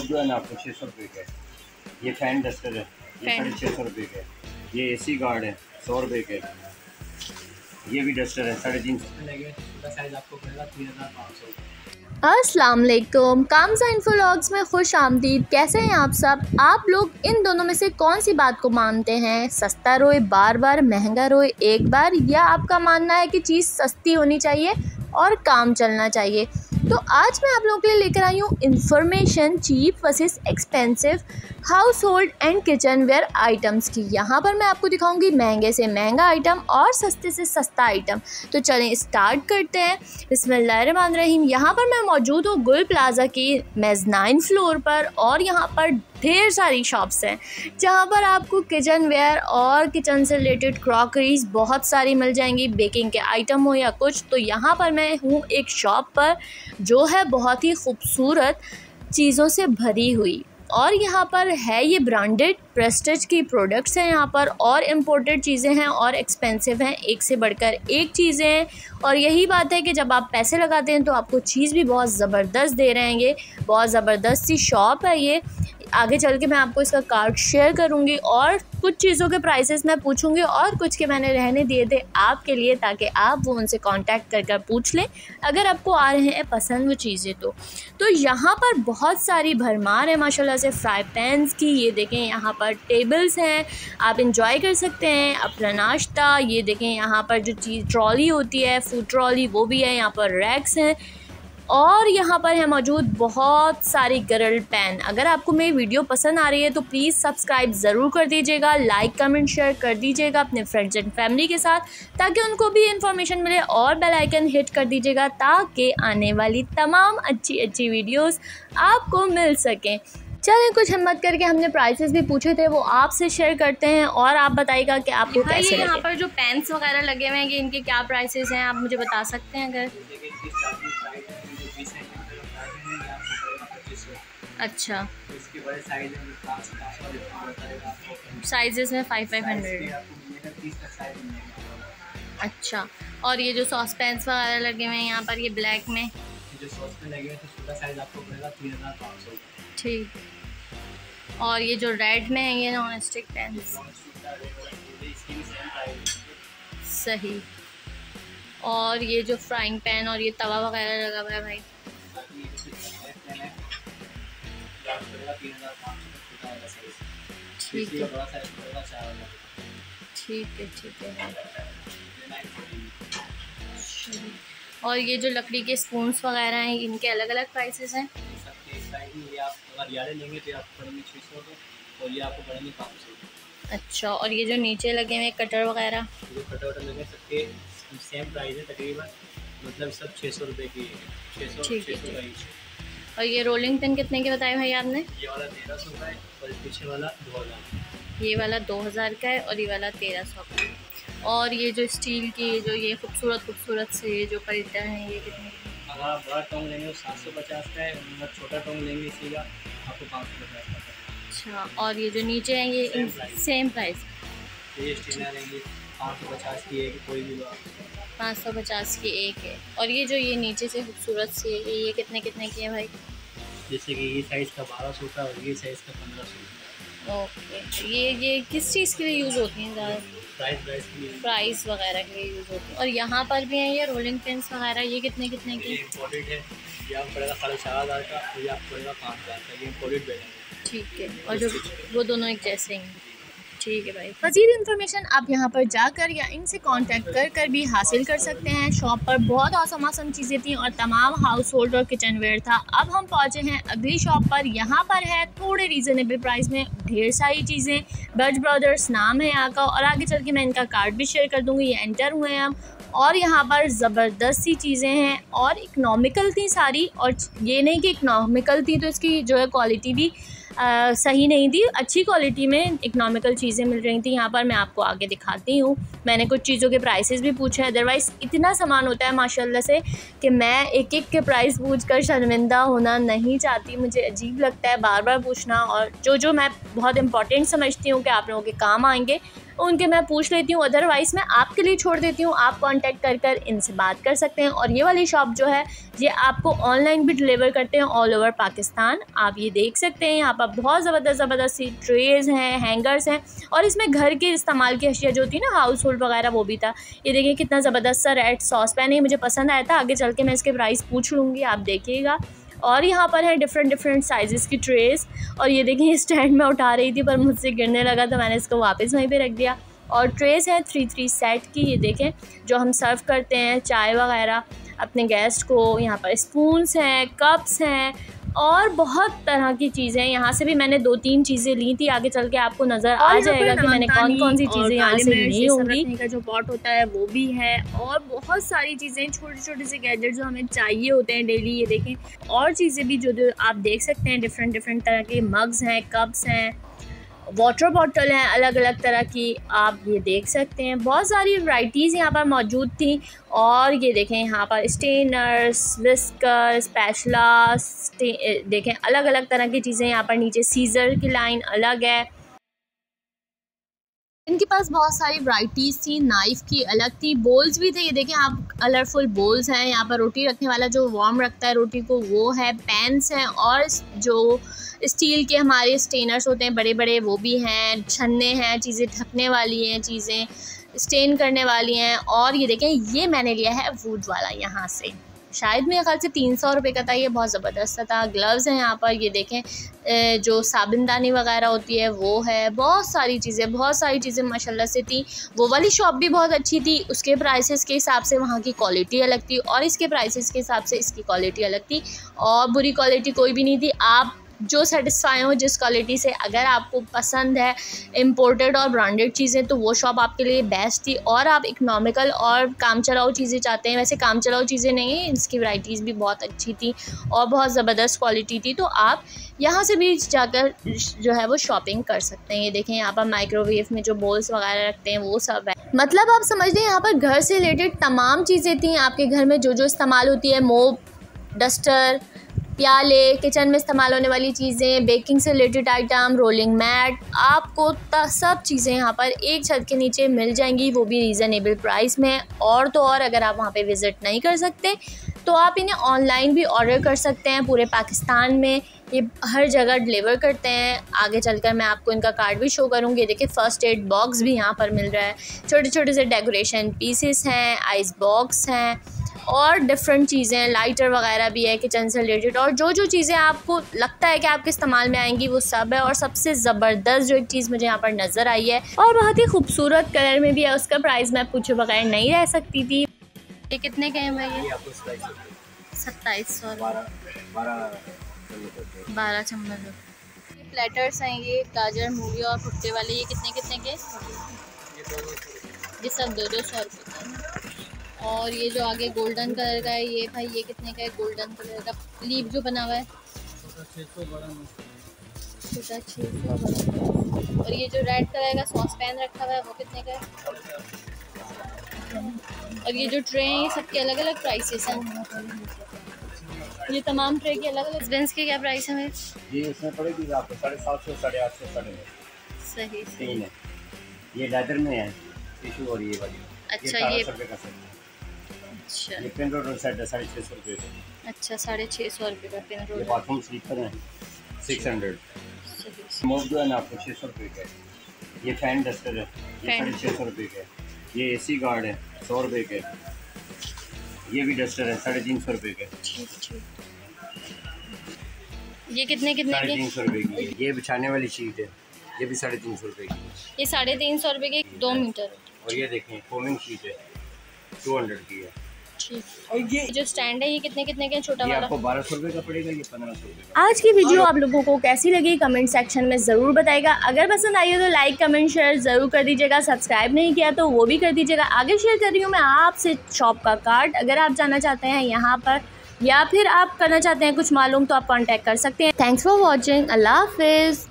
Top जो है ना आपको छः सौ रुपये का है। ये फ़ैन डस्टर है। ये साढ़े छः सौ रुपये का है। ये एसी गार्ड है सौ रुपये का है। ये भी डस्टर है साढ़े तीन सौ। सौ अस्सलाम वालेकुम कामजा इन्फोलॉग्स में खुश आमदीद। कैसे हैं आप सब? आप लोग इन दोनों में से कौन सी बात को मानते हैं? सस्ता रोए बार बार महँगा रोए एक बार? या आपका मानना है कि चीज़ सस्ती होनी चाहिए और काम चलना चाहिए? तो आज मैं आप लोगों के लिए लेकर आई हूँ information cheap versus expensive household and kitchenware items की। यहाँ पर मैं आपको दिखाऊँगी महँगे से महँगा आइटम और सस्ते से सस्ता आइटम तो चलें स्टार्ट करते हैं। बिस्मिल्लाहिर्रहमानिर्रहीम। रहीम यहाँ पर मैं मौजूद हूँ गुल प्लाजा की मेजनाइन फ्लोर पर और यहाँ पर ढेर सारी शॉप्स हैं, जहाँ पर आपको किचन वेयर और किचन से रिलेटेड क्रॉकरीज बहुत सारी मिल जाएँगी बेकिंग के आइटम हो या कुछ। तो यहाँ पर मैं हूँ एक शॉप पर, जो है बहुत ही खूबसूरत चीज़ों से भरी हुई। और यहाँ पर है ये ब्रांडेड प्रेस्टेज की प्रोडक्ट्स हैं यहाँ पर, और इम्पोर्टेड चीज़ें हैं और एक्सपेंसिव हैं, एक से बढ़कर एक चीज़ें हैं। और यही बात है कि जब आप पैसे लगाते हैं तो आपको चीज़ भी बहुत ज़बरदस्त दे रहे हैं ये, बहुत ज़बरदस्त सी शॉप है ये। आगे चल के मैं आपको इसका कार्ड शेयर करूँगी और कुछ चीज़ों के प्राइसेस मैं पूछूँगी और कुछ के मैंने रहने दिए थे आपके लिए ताकि आप वो उनसे कांटेक्ट कर कर पूछ लें, अगर आपको आ रहे हैं पसंद वो चीज़ें तो। तो यहाँ पर बहुत सारी भरमार है, माशाल्लाह से फ्राई पैंस की, ये देखें यहाँ पर टेबल्स हैं, आप इंजॉय कर सकते हैं, अपना नाश्ता, ये देखें यहाँ पर जो चीज़ ट्रॉली होती है फ़ूड ट्रॉली वो भी है, यहाँ पर रैक्स हैं। और यहाँ पर है मौजूद बहुत सारी गर्ल पेन। अगर आपको मेरी वीडियो पसंद आ रही है तो प्लीज़ सब्सक्राइब ज़रूर कर दीजिएगा लाइक कमेंट शेयर कर दीजिएगा अपने फ्रेंड्स एंड फैमिली के साथ ताकि उनको भी इन्फॉर्मेशन मिले और बेल आइकन हिट कर दीजिएगा ताकि आने वाली तमाम अच्छी अच्छी वीडियोस आपको मिल सकें। चलें कुछ हिम्मत करके हमने प्राइसेस भी पूछे थे वो आपसे शेयर करते हैं और आप बताइएगा कि आपको कैसे यहाँ पर जो पेंस वगैरह लगे हुए हैं कि इनके क्या प्राइसेस हैं आप मुझे बता सकते हैं अगर? अच्छा। साइजेस में फाइव फाइव हंड्रेड अच्छा और ये जो सॉस पैंस वगैरह लगे हुए हैं यहाँ पर ये ब्लैक में? ठीक। और ये जो रेड में है ये नॉन स्टिक पैन सही। और ये जो फ्राइंग पैन और ये तवा वगैरह लगा हुआ है भाई? ठीक है। ठीक है ठीक है। और ये जो लकड़ी के स्पून्स वगैरह हैं इनके अलग अलग प्राइसेस हैं? अच्छा और ये जो नीचे लगे हुए कटर वगैरह? कटर वटर लगे सबके सेम प्राइस है तकरीबन। मतलब सब छः सौ रुपये की छः सौ छः सौ और ये रोलिंग पिन कितने के बताए भाई आपने? ये वाला तेरह सौ का है और पीछे वाला दो हज़ार। ये वाला दो हज़ार का है और ये वाला तेरह सौ का है। और ये जो स्टील की जो ये खूबसूरत खूबसूरत से जो खरीदा है ये कितने अगर आप बड़ा टोंग लेंगे तो सात सौ पचास का है अगर छोटा टोंग लेंगे इसी का आपको पाँच सौ पचास का अच्छा और ये जो नीचे हैं ये सेम प्राइस पाँच सौ पचास की है कोई भी पाँच सौ पचास की एक है। और ये जो ये नीचे से खूबसूरत सी है ये कितने कितने की है भाई? जैसे कि ये साइज़ का बारह सौ का और ये साइज़ का पंद्रह सौ ओके। ये ये किस चीज़ के लिए यूज़ होती हैं ज़्यादा? प्राइस वगैरह के लिए यूज़ होती है। और यहाँ पर भी हैं ये रोलिंग पेंस वगैरह ये कितने कितने की इम्पोर्टेड है? ये आप पड़ेगा साढ़े चार हज़ार का और ये आप पड़ेगा पाँच हज़ार का। ये इम्पोर्टेड ठीक है। और जो वो दोनों एक जैसे हैं। ठीक है भाई। मजीद इन्फॉर्मेशन आप यहाँ पर जाकर या इनसे कांटेक्ट कर कर भी हासिल कर सकते हैं। शॉप पर बहुत औसम औसम चीज़ें थी और तमाम हाउस होल्ड और किचन वेयर था। अब हम पहुँचे हैं अगली शॉप पर। यहाँ पर है थोड़े रीज़नेबल प्राइस में ढेर सारी चीज़ें। बर्ज ब्रदर्स नाम है यहाँ का और आगे चल के मैं इनका कार्ड भी शेयर कर दूँगी। ये एंटर हुए हैं हम। और यहाँ पर ज़बरदस्त सी चीज़ें हैं और इकनॉमिकल थी सारी और ये नहीं कि इकनॉमिकल थी तो इसकी जो है क्वालिटी भी आ, सही नहीं थी। अच्छी क्वालिटी में इकनॉमिकल चीज़ें मिल रही थी। यहाँ पर मैं आपको आगे दिखाती हूँ। मैंने कुछ चीज़ों के प्राइसेस भी पूछे। अदरवाइज़ इतना सामान होता है माशाल्लाह से कि मैं एक एक के प्राइस पूछ कर शर्मिंदा होना नहीं चाहती। मुझे अजीब लगता है बार बार पूछना और जो जो मैं बहुत इंपॉर्टेंट समझती हूँ कि आप लोगों के काम आएँगे उनके मैं पूछ लेती हूँ अदरवाइज़ मैं आपके लिए छोड़ देती हूँ। आप कांटेक्ट कर कर इनसे बात कर सकते हैं। और ये वाली शॉप जो है, ये आपको ऑनलाइन भी डिलीवर करते हैं ऑल ओवर पाकिस्तान। आप ये देख सकते हैं, यहाँ पर बहुत ज़बरदस्त ज़बरदस्त सी ट्रेज़ हैं हैंगर्स हैं। और इसमें घर के इस्तेमाल की अशिया जो होती है ना हाउस होल्ड वगैरह, वो भी था। ये देखिए कितना ज़बरदस्त सा रेड सॉस पैन है मुझे पसंद आया था। आगे चल के मैं इसके प्राइस पूछ लूँगी, आप देखिएगा। और यहाँ पर है डिफरेंट डिफरेंट साइज़ की ट्रेस और ये देखिए स्टैंड में उठा रही थी, पर मुझसे गिरने लगा तो मैंने इसको वापस वहीं पे रख दिया। और ट्रेस है थ्री थ्री सेट की, ये देखें, जो हम सर्व करते हैं, चाय वगैरह अपने गेस्ट को। यहाँ पर स्पूनस हैं कप्स हैं और बहुत तरह की चीज़ें यहाँ से भी मैंने दो तीन चीज़ें ली थी आगे चल के आपको नज़र आ जाएगा कि मैंने कौन कौन सी चीज़ें यहाँ से ली होंगी। का जो पॉट होता है वो भी है। और बहुत सारी चीज़ें छोटे छोटे से गैजेट जो हमें चाहिए होते हैं डेली ये देखें। और चीज़ें भी जो जो आप देख सकते हैं डिफरेंट डिफरेंट तरह के मग्स हैं कप्स हैं। वाटर बॉटल हैं अलग अलग तरह की आप ये देख सकते हैं। बहुत सारी वैरायटीज़ यहाँ पर मौजूद थी और ये देखें, यहाँ पर स्टेनर्स विस्कर स्पैशला देखें अलग अलग तरह की चीज़ें यहाँ पर नीचे सीज़र की लाइन अलग है। इनके पास बहुत सारी वैरायटीज़ थी नाइफ़ की अलग थी बोल्स भी थे। ये देखें आप कलरफुल बोल्स हैं। यहाँ पर रोटी रखने वाला जो वार्म रखता है रोटी को, वो है पैंस हैं और जो स्टील के हमारे स्टेनर्स होते हैं बड़े बड़े वो भी हैं। छन्ने हैं, चीज़ें ढकने वाली हैं, चीज़ें स्टेन करने वाली हैं। और ये देखें, ये मैंने लिया है वुड वाला यहाँ से। शायद मेरे ख्याल से तीन सौ रुपये का था, ये बहुत ज़बरदस्त था। ग्लव्स हैं यहाँ पर, ये देखें जो साबुनदानी वगैरह होती है, वो है। बहुत सारी चीज़ें, बहुत सारी चीज़ें माशाल्लाह से थी। वो वाली शॉप भी बहुत अच्छी थी, उसके प्राइसेस के हिसाब से वहाँ की क्वालिटी अलग थी और इसके प्राइसेस के हिसाब से इसकी क्वालिटी अलग थी। और बुरी क्वालिटी कोई भी नहीं थी। आप जो सेटिस्फाई हो जिस क्वालिटी से। अगर आपको पसंद है इम्पोर्टेड और ब्रांडेड चीज़ें तो वो शॉप आपके लिए बेस्ट थी। और आप इकनॉमिकल और काम चलाओ चीज़ें चाहते हैं। वैसे काम चलाओ चीज़ें नहीं हैं, इसकी वैराइटीज़ भी बहुत अच्छी थी और बहुत ज़बरदस्त क्वालिटी थी। तो आप यहाँ से भी जाकर जो है वो शॉपिंग कर सकते हैं। ये देखें, यहाँ पर माइक्रोवेव में जो बोल्स वगैरह रखते हैं, वो सब है। मतलब आप समझ लें, यहाँ पर घर से रिलेटेड तमाम चीज़ें थी। आपके घर में जो जो इस्तेमाल होती है मोब डस्टर प्याले किचन में इस्तेमाल होने वाली चीज़ें बेकिंग से रिलेटेड आइटम रोलिंग मैट आपको सब चीज़ें यहाँ पर एक छत के नीचे मिल जाएँगी, वो भी रीज़नेबल प्राइस में और तो और अगर आप वहाँ पे विज़िट नहीं कर सकते तो आप इन्हें ऑनलाइन भी ऑर्डर कर सकते हैं, पूरे पाकिस्तान में। ये हर जगह डिलीवर करते हैं। आगे चलकर मैं आपको इनका कार्ड भी शो करूँगी। देखिए फ़र्स्ट एड बॉक्स भी यहाँ पर मिल रहा है। छोटे छोटे से डेकोरेशन पीसेस हैं आइस बॉक्स हैं। और डिफरेंट चीज़ें लाइटर वगैरह भी है किचन से रिलेटेड और जो जो चीज़ें आपको लगता है कि आपके इस्तेमाल में आएँगी, वो सब है, और सबसे ज़बरदस्त जो एक चीज़ मुझे यहाँ पर नज़र आई है, और बहुत ही खूबसूरत कलर में भी है, उसका प्राइस मैं पूछे बगैर नहीं रह सकती थी। ये कितने के हैं भाई? सत्ताईस सौ। बारह चम्मच। प्लेटर्स हैं, ये गाजर, मूली और भुट्टे वाले, ये कितने कितने के? ये सब दो दो सौ रुपये और ये जो आगे गोल्डन कलर का है ये भाई ये कितने का है? गोल्डन कलर का लीव जो बना हुआ है। छोटा छः सौ और ये जो रेड कलर का सॉस पैन रखा हुआ है वो कितने का है? और ये जो ट्रे हैं ये सबके अलग अलग प्राइसेस हैं। ये तमाम ट्रे के अलग अलग बेंस के क्या प्राइस है ये इसमें पड़ेगी आपको साढ़े सात सौ साढ़े आठ सौ साढ़े सही तीन है। ये लेदर में है टिशू और ये वाली। अच्छा ये, ये अच्छा। ये पिन रोड सेट है साढ़े छः सौ रुपये का। अच्छा साढ़े छः सौ रुपये का पिन रोड ये बाथरूम स्लीपर है सिक्स हंड्रेड मोब जो है ना आपको छः सौ रुपये का है। ये फ़ैन डस्टर है ये साढ़े छः सौ रुपये का है। ये ए सी गार्ड है सौ रुपये का ये भी डस्टर है साढ़े तीन सौ रुपये का ये कितने कितने साढ़े तीन सौ रुपये की ये बिछाने वाली शीट है ये भी साढ़े तीन सौ रुपये की ये साढ़े तीन सौ रुपये के दो मीटर। और ये देखें फोमिंग शीट है टू हंड्रेड की है। और ये जो स्टैंड है ये कितने कितने के छोटा वाला? आपको बारह सौ रुपये का पड़ेगा ये पंद्रह सौ आज की वीडियो आप लोगों को कैसी लगी कमेंट सेक्शन में ज़रूर बताएगा। अगर पसंद आई हो तो लाइक कमेंट शेयर ज़रूर कर दीजिएगा। सब्सक्राइब नहीं किया तो वो भी कर दीजिएगा। आगे शेयर कर रही हूँ मैं आपसे शॉप का कार्ड अगर आप जाना चाहते हैं यहाँ पर या फिर आप करना चाहते हैं कुछ मालूम तो आप कॉन्टैक्ट कर सकते हैं। थैंक्स फॉर वॉचिंग अल्लाह हाफिज़।